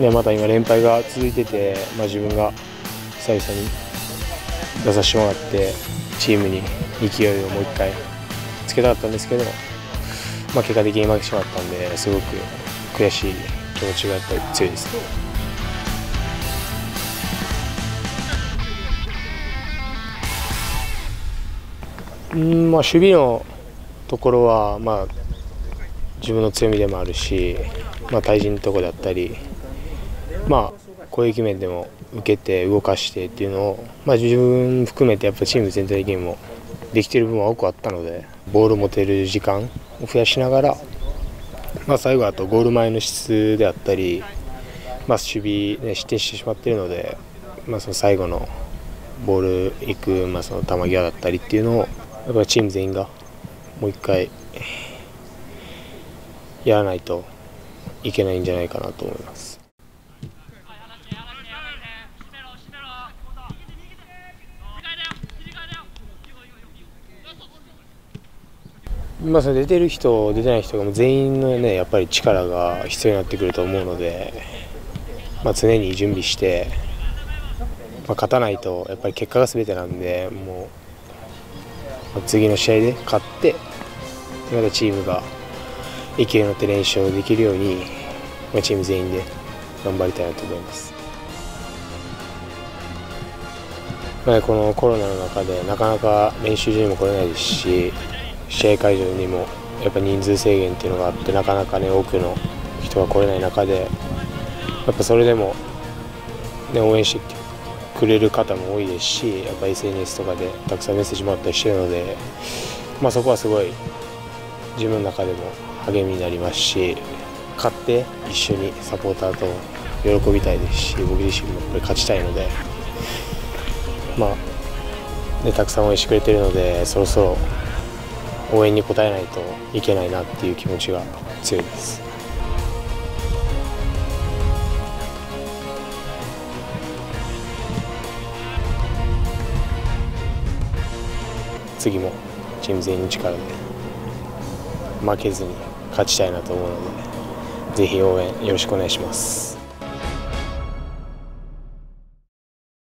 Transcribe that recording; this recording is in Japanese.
でまた今連敗が続いてて、まあ、自分が久々に出させてもらってチームに勢いをもう一回つけたかったんですけど、まあ、結果的に負けてしまったんですごく悔しい気持ちがやっぱり強いです。うんまあ、守備のところは、まあ、自分の強みでもあるし、まあ、対人のところだったり、まあ、攻撃面でも受けて動かしてっていうのを、まあ、自分含めてやっぱチーム全体的にもできている部分は多くあったのでボールを持てる時間を増やしながら、まあ、最後あとゴール前の質であったり、まあ、守備、ね、失点してしまっているので、まあ、その最後のボール行く、まあ、その球際だったりっていうのをやっぱチーム全員がもう一回やらないといけないんじゃないかなと思います。まあ、その出てる人、出てない人がもう全員の、ね、やっぱり力が必要になってくると思うので、まあ、常に準備して、まあ、勝たないとやっぱり結果がすべてなんで、もうまあ次の試合で勝ってまたチームが勢いに乗って練習できるように、まあ、チーム全員で頑張りたいなと思います。まあ、このコロナの中でなかなか練習場にも来れないですし試合会場にもやっぱ人数制限っていうのがあってなかなかね多くの人が来れない中でやっぱそれでも、ね、応援してくれる方も多いですしやっぱ SNS とかでたくさんメッセージもらったりしてるので、まあ、そこはすごい自分の中でも励みになりますし勝って一緒にサポーターと喜びたいですし僕自身もこれ勝ちたいので、まあね、たくさん応援してくれてるのでそろそろ応援に応えないといけないなっていう気持ちが強いです。次もチーム全員の力で負けずに勝ちたいなと思うのでぜひ応援よろしくお願いします。